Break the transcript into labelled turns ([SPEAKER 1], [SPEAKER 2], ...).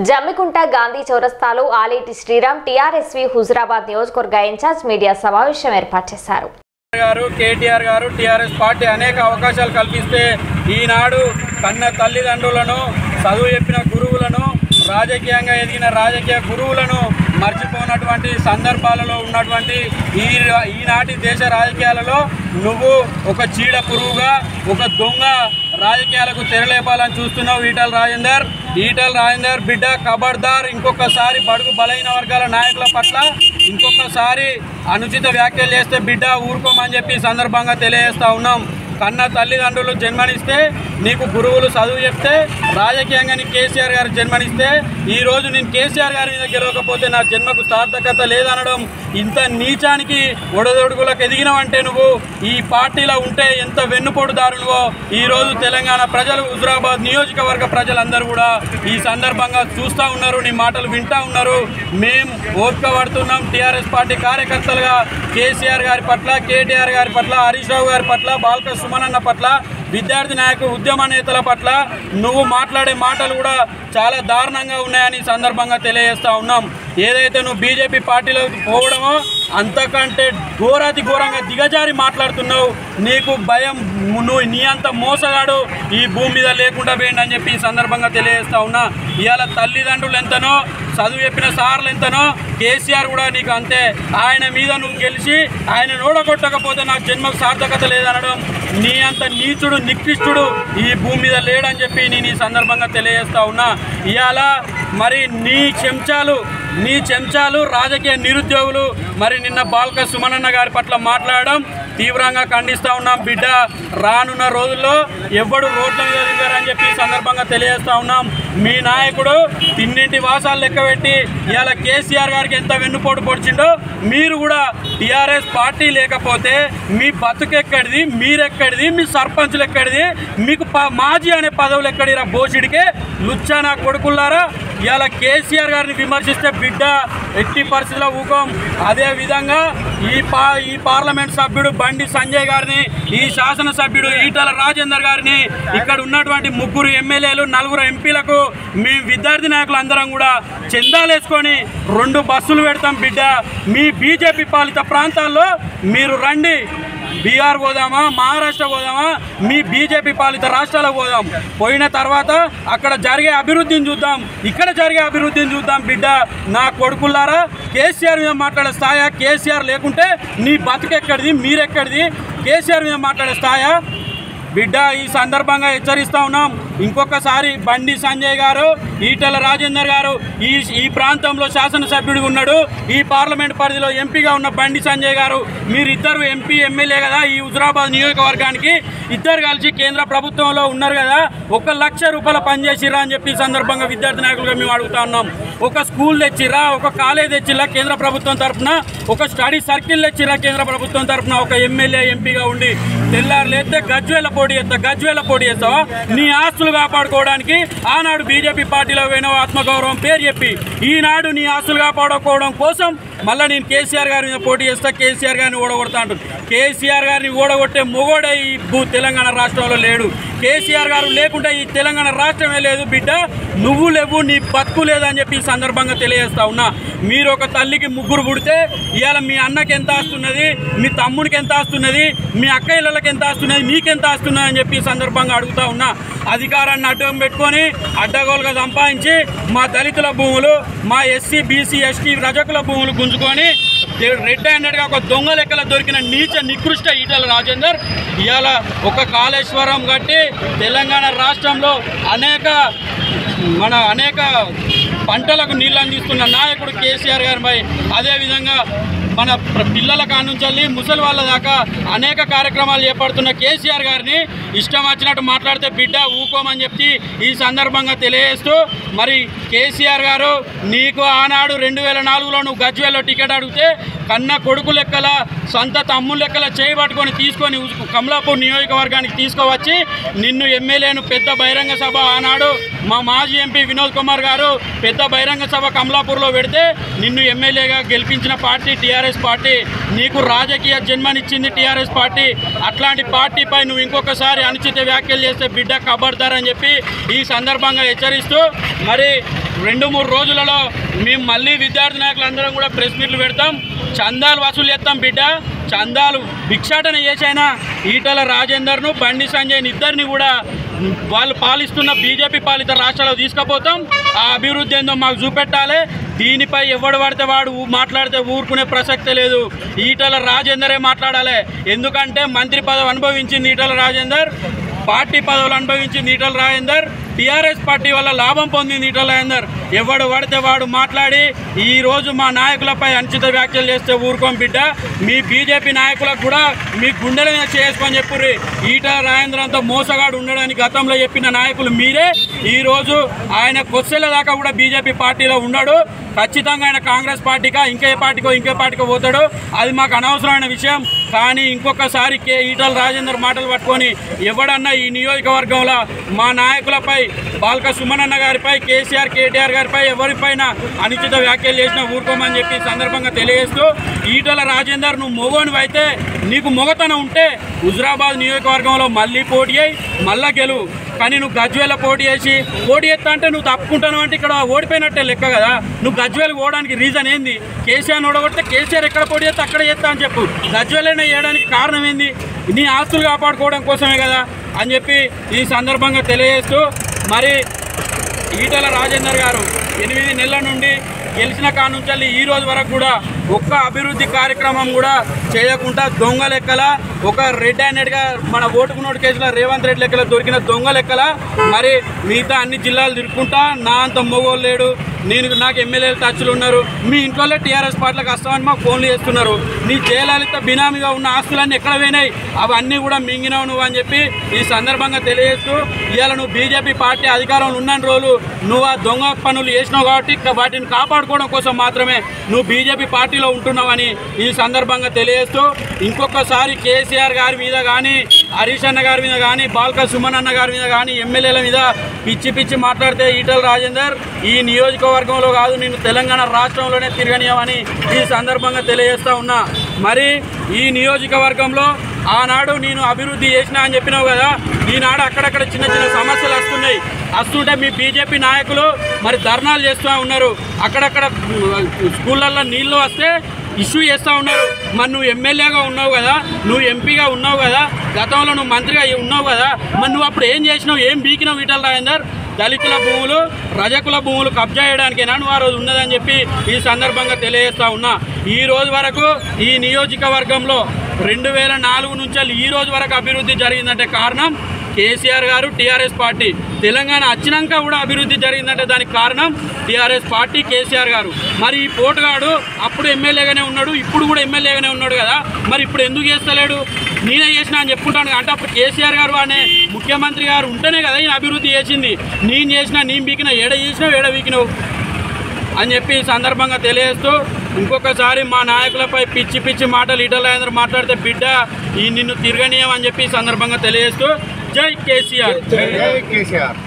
[SPEAKER 1] జమ్మికుంట గాంధీ చౌరస్తాలో ఆలేటి శ్రీరామ్ టీఆర్ఎస్వి హుజురాబాద్ నియోజకవర్గ incharge media సమావేశం ఏర్పాటు చేశారు.
[SPEAKER 2] గారు కేటీఆర్ గారు టీఆర్ఎస్ పార్టీ అనేక అవకాశాలు కల్పిస్తే ఈనాడు కన్న తల్లిదండ్రులను చదువు చెప్పిన గురువులను రాజకీయంగా ఎదిగిన రాజకీయ గురువులను మర్చిపోనటువంటి సందర్భాలలో ఉన్నటువంటి ఈ ఈనాటి దేశ రాజకీయాలలో నువ్వు ఒక చీడ పురుగుగా ఒక దొంగ రాజకీయాలకు తెరలేపాలని చూస్తున్నావు ఈటల రాజేందర్. ఈటల రాజేందర్ బిడ్డ కబర్దార్ ఇంకొకసారి బడుగు బలైన వర్గాల నాయకుల పట్ల ఇంకొకసారి అనుచిత వ్యాఖ్యలు చేస్తే బిడ్డ ఊరుకోమని చెప్పి సందర్భంగా తెలియజేస్తా ఉన్నాం. కన్న తల్లిదండ్రులు జన్మనిస్తే నీకు గురువులు చదువు చెప్తే రాజకీయంగా నీ కేసీఆర్ గారు జన్మనిస్తే ఈ రోజు నేను కేసీఆర్ గారి మీద గెలవకపోతే నా జన్మకు సార్థకత లేదనడం ఇంత నీచానికి ఒడదొడుగులకు ఎదిగినవంటే నువ్వు ఈ పార్టీలో ఉంటే ఎంత వెన్నుపోటుదారునువో ఈ రోజు తెలంగాణ ప్రజలు హుజురాబాద్ నియోజకవర్గ ప్రజలందరూ కూడా ఈ సందర్భంగా చూస్తూ ఉన్నారు నీ మాటలు వింటూ ఉన్నారు. మేం ఓపిక పడుతున్నాం టీఆర్ఎస్ పార్టీ కార్యకర్తలుగా. కేసీఆర్ గారి పట్ల కేటీఆర్ గారి పట్ల హరీష్ రావు గారి పట్ల బాల్క సుమనన్న పట్ల విద్యార్థి నాయకులు ఉద్యమ నేతల పట్ల నువ్వు మాట్లాడే మాటలు కూడా చాలా దారుణంగా ఉన్నాయని సందర్భంగా తెలియజేస్తా ఉన్నాం. ఏదైతే నువ్వు బీజేపీ పార్టీలోకి పోవడమో అంతకంటే ఘోరాతి ఘోరంగా దిగజారి మాట్లాడుతున్నావు. నీకు భయం నువ్వు నీ అంత మోసగాడు ఈ భూమి మీద లేకుండా పోయింది అని చెప్పి ఈ సందర్భంగా తెలియజేస్తా ఉన్నా. ఇవాళ తల్లిదండ్రులు ఎంతనో చదువు చెప్పిన సార్లు ఎంతనో కేసీఆర్ కూడా నీకు అంతే. ఆయన మీద నువ్వు గెలిచి ఆయన నోడగొట్టకపోతే నాకు జన్మకు సార్థకత లేదనడం నీ అంత నీచుడు నికృష్టుడు ఈ భూమి మీద లేడని చెప్పి నేను ఈ సందర్భంగా తెలియజేస్తా ఉన్నా. ఇవాళ మరి నీ చెంచాలు నీ చెంచాలు రాజకీయ నిరుద్యోగులు మరి నిన్న బాల్క సుమనన్న గారి పట్ల మాట్లాడడం తీవ్రంగా ఖండిస్తూ ఉన్నాం. బిడ్డ రానున్న రోజుల్లో ఎవడు రోడ్ల మీద దిగారని చెప్పి సందర్భంగా తెలియజేస్తూ ఉన్నాం. మీ నాయకుడు తిన్నింటి వాసాలు లెక్కబెట్టి ఇలా కేసీఆర్ గారికి ఎంత వెన్నుపోటు పొడిచిండో మీరు కూడా టీఆర్ఎస్ పార్టీ లేకపోతే మీ బతుకెక్కడిది మీరెక్కడిది మీ సర్పంచులు ఎక్కడిది మీకు ప- మాజీ అనే పదవులు ఎక్కడిరా బోసిడికే లుచ్చానా కొడుకుల్లారా? ఇవాళ కేసీఆర్ గారిని విమర్శిస్తే బిడ్డ ఎట్టి పరిస్థితిలో ఊకం. అదేవిధంగా ఈ పా ఈ పార్లమెంట్ సభ్యుడు బండి సంజయ్ గారిని ఈ శాసనసభ్యుడు ఈటల రాజేందర్ గారిని ఇక్కడ ఉన్నటువంటి ముగ్గురు ఎమ్మెల్యేలు నలుగురు ఎంపీలకు మీ విద్యార్థి నాయకులు అందరం కూడా చందాలేసుకొని రెండు బస్సులు పెడతాం బిడ్డ. మీ బీజేపీ పాలిత ప్రాంతాల్లో మీరు రండి. బీహార్ పోదామా మహారాష్ట్ర పోదామా మీ బీజేపీ పాలిత రాష్ట్రాలకు పోదాం. పోయిన తర్వాత అక్కడ జరిగే అభివృద్ధిని చూద్దాం. ఇక్కడ జరిగే అభివృద్ధిని చూద్దాం బిడ్డ. నా కొడుకులారా కేసీఆర్ మీద మాట్లాడే స్థాయా? కేసీఆర్ లేకుంటే నీ బతుకెక్కడిది మీరెక్కడిది? కేసీఆర్ మీద మాట్లాడే స్థాయా? బిడ్డ ఈ సందర్భంగా హెచ్చరిస్తా ఉన్నాం. ఇంకొకసారి బండి సంజయ్ గారు ఈటల రాజేందర్ గారు ఈ ఈ ప్రాంతంలో శాసనసభ్యుడిగా ఉన్నాడు. ఈ పార్లమెంట్ పరిధిలో ఎంపీగా ఉన్న బండి సంజయ్ గారు మీరిద్దరు ఎంపీ ఎమ్మెల్యే కదా ఈ హుజరాబాద్ నియోజకవర్గానికి. ఇద్దరు కలిసి కేంద్ర ప్రభుత్వంలో ఉన్నారు కదా ఒక లక్ష రూపాయల పనిచేసిరా అని చెప్పి ఈ సందర్భంగా విద్యార్థి నాయకులుగా మేము అడుగుతా ఉన్నాం. ఒక స్కూల్ తెచ్చిరా ఒక కాలేజ్ తెచ్చిరా కేంద్ర ప్రభుత్వం తరఫున ఒక స్టడీ సర్కిల్ తెచ్చిరా కేంద్ర ప్రభుత్వం తరఫున ఒక ఎమ్మెల్యే ఎంపీగా ఉండి తెల్లారు లేతే గజ్వేల పోటీ చేస్తా గజ్వేల పోటీ చేస్తావా నీ ఆస్తులు కాపాడుకోవడానికి ఆనాడు బీజేపీ పార్టీలో పోయినావు ఆత్మగౌరవం పేరు చెప్పి ఈనాడు నీ ఆస్తులు కాపాడుకోవడం కోసం మళ్ళీ నేను కేసీఆర్ గారి మీద పోటీ చేస్తా కేసీఆర్ గారిని ఓడగొడతా అంటుంది. కేసీఆర్ గారిని ఓడగొట్టే మొగోడే ఈ భూ తెలంగాణ రాష్ట్రంలో లేడు. కేసీఆర్ గారు లేకుంటే ఈ తెలంగాణ రాష్ట్రమే లేదు బిడ్డ. నువ్వు లేవు నీ బతుకు లేదని చెప్పి ఈ సందర్భంగా తెలియజేస్తా ఉన్నా. మీరు ఒక తల్లికి ముగ్గురు పుడితే ఇవాళ మీ అన్నకి ఎంత ఆస్తున్నది మీ తమ్ముడికి ఎంత ఆస్తున్నది మీ అక్క ఇళ్ళకి ఎంత ఆస్తున్నది నీకెంత ఆస్తున్నది అని చెప్పి ఈ సందర్భంగా అడుగుతా ఉన్నా. అధికారాన్ని అడ్డం పెట్టుకొని అడ్డగోలుగా సంపాదించి మా దళితుల భూములు మా ఎస్సీ బీసీ ఎస్టీ రజకుల భూములు గుంజుకొని రెడ్ హ్యాండెడ్గా ఒక దొంగ లెక్కల దొరికిన నీచ నికృష్ట ఈటల రాజేందర్ ఇవాళ ఒక కాళేశ్వరం కట్టి తెలంగాణ రాష్ట్రంలో అనేక మన అనేక పంటలకు నీళ్ళు అందిస్తున్న నాయకుడు కేసీఆర్ గారిపై అదేవిధంగా మన పిల్లల కానుంచి ముసలి వాళ్ళ దాకా అనేక కార్యక్రమాలు చేపడుతున్న కేసీఆర్ గారిని ఇష్టం వచ్చినట్టు మాట్లాడితే బిడ్డ ఊకోమని చెప్పి ఈ సందర్భంగా తెలియజేస్తూ మరి కేసీఆర్ గారు నీకు ఆనాడు రెండు వేల నాలుగులో నువ్వు గజ్వేల్లో టికెట్ అడిగితే కన్న కొడుకు లెక్కల సొంత తమ్ముళ్ళ లెక్కల చేయి పట్టుకొని తీసుకొని కమలాపూర్ నియోజకవర్గానికి తీసుకువచ్చి నిన్ను ఎమ్మెల్యేను పెద్ద బహిరంగ సభ ఆనాడు మా మాజీ ఎంపీ వినోద్ కుమార్ గారు పెద్ద బహిరంగ సభ కమలాపూర్లో పెడితే నిన్ను ఎమ్మెల్యేగా గెలిపించిన పార్టీ టీఆర్ఎస్ పార్టీ. నీకు రాజకీయ జన్మనిచ్చింది టీఆర్ఎస్ పార్టీ. అట్లాంటి పార్టీపై నువ్వు ఇంకొకసారి అనుచిత వ్యాఖ్యలు చేస్తే బిడ్డ కబడతారని చెప్పి ఈ సందర్భంగా హెచ్చరిస్తూ మరి రెండు మూడు రోజులలో మేము మళ్ళీ విద్యార్థి నాయకులందరం కూడా ప్రెస్ మీట్లు పెడతాం. చందాలు వసూలు చేస్తాం బిడ్డ. చందాలు భిక్షాటన చేసైనా ఈటల రాజేందర్ను బండి సంజయ్ని ఇద్దరిని కూడా వాళ్ళు పాలిస్తున్న బీజేపీ పాలిత రాష్ట్రాల్లో తీసుకుపోతాం. ఆ అభివృద్ధి ఏందో మాకు చూపెట్టాలి. దీనిపై ఎవడు పడితే వాడు మాట్లాడితే ఊరుకునే ప్రసక్తే లేదు. ఈటల రాజేందరే మాట్లాడాలి. ఎందుకంటే మంత్రి పదవి అనుభవించింది ఈటల రాజేందర్ పార్టీ పదవులు అనుభవించింది ఈటల రాజేందర్ టీఆర్ఎస్ పార్టీ వల్ల లాభం పొందింది ఈటల రాజేందర్. ఎవడు పడితే వాడు మాట్లాడి ఈ రోజు మా నాయకులపై అనుచిత వ్యాఖ్యలు చేస్తే ఊరుకోం బిడ్డ. మీ బీజేపీ నాయకులకు కూడా మీ గుండెల మీద చేసుకొని చెప్పుర్రి. ఈట రాజేంద్ర అంతా మోసగాడు ఉండడానికి గతంలో చెప్పిన నాయకులు మీరే. ఈరోజు ఆయన కొస్సెల దాకా కూడా బీజేపీ పార్టీలో ఉన్నాడు. ఖచ్చితంగా ఆయన కాంగ్రెస్ పార్టీకా ఇంకే పార్టీకో ఇంకే పార్టీకో పోతాడు. అది మాకు అనవసరమైన విషయం. కానీ ఇంకొకసారి కే ఈటల రాజేందర్ మాటలు పట్టుకొని ఎవడన్నా ఈ నియోజకవర్గంలో మా నాయకులపై బాల్క సుమనన్న గారిపై కేసీఆర్ కేటీఆర్ గారిపై ఎవరిపైన అనుచిత వ్యాఖ్యలు చేసినా ఊరుకోమని చెప్పి సందర్భంగా తెలియజేస్తూ ఈటల రాజేందర్ నువ్వు మొగోనివి అయితే నీకు మొగతనం ఉంటే హుజరాబాద్ నియోజకవర్గంలో మళ్ళీ పోటీ అయ్యి మళ్ళా గెలువు కానీ నువ్వు గజ్వేల పోటీ చేసి పోటీ చేస్తా అంటే నువ్వు తప్పుకుంటాను అంటే ఇక్కడ ఓడిపోయినట్టే లెక్క కదా. నువ్వు గజ్వేలకు పోవడానికి రీజన్ ఏంది? కేసీఆర్ ఓడగొడితే కేసీఆర్ ఎక్కడ పోటీ చేస్తే అక్కడ చేస్తా అని చెప్పు. గజ్వేలైనా చేయడానికి కారణం ఏంది? నీ ఆస్తులు కాపాడుకోవడం కోసమే కదా అని చెప్పి ఈ సందర్భంగా తెలియజేస్తూ మరి ఈటల రాజేందర్ గారు ఎనిమిది నెలల నుండి గెలిచిన కానుంచి ఈ రోజు వరకు కూడా ఒక్క అభివృద్ధి కార్యక్రమం కూడా చేయకుండా దొంగ లెక్కల ఒక రెడ్ హ్యాండెడ్గా మన ఓటుకు నోటు కేసులో రేవంత్ రెడ్డి లెక్కల దొరికిన దొంగ లెక్కల మరి మిగతా అన్ని జిల్లాలు తిరుక్కుంటా నా అంత మొగోళ్ళు లేడు నేను నాకు ఎమ్మెల్యేలు టచ్లు ఉన్నారు మీ ఇంట్లో టీఆర్ఎస్ పార్టీలకు వస్తామని మాకు ఫోన్లు చేస్తున్నారు. నీ జయలలిత బినామీగా ఉన్న ఆస్తులన్నీ ఎక్కడ పోయినాయి? అవన్నీ కూడా మింగినావు నువ్వు అని చెప్పి ఈ సందర్భంగా తెలియజేస్తూ ఇవాళ నువ్వు బీజేపీ పార్టీ అధికారంలో ఉన్న రోజులు నువ్వు ఆ దొంగ పనులు చేసినావు కాబట్టి వాటిని కాపాడుకోవడం కోసం మాత్రమే నువ్వు బీజేపీ పార్టీ పార్టీలో ఉంటున్నావని ఈ సందర్భంగా తెలియజేస్తూ ఇంకొకసారి కేసీఆర్ గారి మీద కానీ హరీష్ అన్న గారి మీద కానీ బాల్క సుమన్ అన్న గారి మీద కానీ ఎమ్మెల్యేల మీద పిచ్చి పిచ్చి మాట్లాడితే ఈటల రాజేందర్ ఈ నియోజకవర్గంలో కాదు నేను తెలంగాణ రాష్ట్రంలోనే తిరగనీయమని ఈ సందర్భంగా తెలియజేస్తా ఉన్నా. మరి ఈ నియోజకవర్గంలో ఆనాడు నేను అభివృద్ధి చేసిన అని చెప్పినావు కదా ఈనాడు అక్కడక్కడ చిన్న చిన్న సమస్యలు వస్తున్నాయి. వస్తుంటే మీ బీజేపీ నాయకులు మరి ధర్నాలు చేస్తూ ఉన్నారు. అక్కడక్కడ స్కూళ్ళల్లో నీళ్ళు వస్తే ఇష్యూ చేస్తూ ఉన్నారు. మరి నువ్వు ఎమ్మెల్యేగా ఉన్నావు కదా నువ్వు ఎంపీగా ఉన్నావు కదా గతంలో నువ్వు మంత్రిగా ఉన్నావు కదా మరి నువ్వు అప్పుడు ఏం చేసినావు ఏం బీకినావు ఈటల రాజేందర్? దళితుల భూములు రజకుల భూములు కబ్జా చేయడానికైనా నువ్వు ఆ రోజు ఉన్నదని చెప్పి ఈ సందర్భంగా తెలియజేస్తా ఉన్నా. ఈ రోజు వరకు ఈ నియోజకవర్గంలో రెండు వేల నాలుగు నుంచి ఈ రోజు వరకు అభివృద్ధి జరిగిందంటే కారణం కేసీఆర్ గారు టీఆర్ఎస్ పార్టీ. తెలంగాణ వచ్చినాక కూడా అభివృద్ధి జరిగిందంటే దానికి కారణం టీఆర్ఎస్ పార్టీ కేసీఆర్ గారు. మరి ఈ పోటుగాడు అప్పుడు ఎమ్మెల్యేగానే ఉన్నాడు ఇప్పుడు కూడా ఎమ్మెల్యేగానే ఉన్నాడు కదా. మరి ఇప్పుడు ఎందుకు చేస్తలేడు? నేనే చేసిన అని చెప్పుకుంటాను అంటే అప్పుడు కేసీఆర్ గారు అనే ముఖ్యమంత్రి గారు ఉంటేనే కదా ఈయన అభివృద్ధి చేసింది. నేను చేసినా నేను బీకిన ఏడ చేసినావు ఏడ బీకినావు? అని చెప్పి ఈ సందర్భంగా తెలియజేస్తూ ఇంకొకసారి మా నాయకులపై పిచ్చి పిచ్చి మాటలు ఈటల మాట్లాడితే బిడ్డ ఈ నిన్ను తిరగనీయం అని చెప్పి ఈ సందర్భంగా తెలియజేస్తూ జై కేసీఆర్.
[SPEAKER 3] జై కేసీఆర్.